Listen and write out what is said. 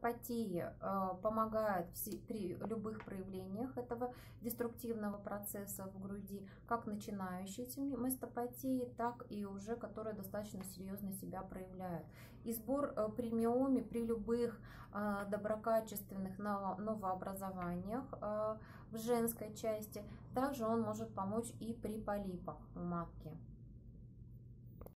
Мастопатии а, помогает при любых проявлениях этого деструктивного процесса в груди, как начинающие мастопатии, так и уже которые достаточно серьезно себя проявляют. И сбор а, при миоме при любых а, доброкачественных новообразованиях в женской части, также он может помочь и при полипах в матке.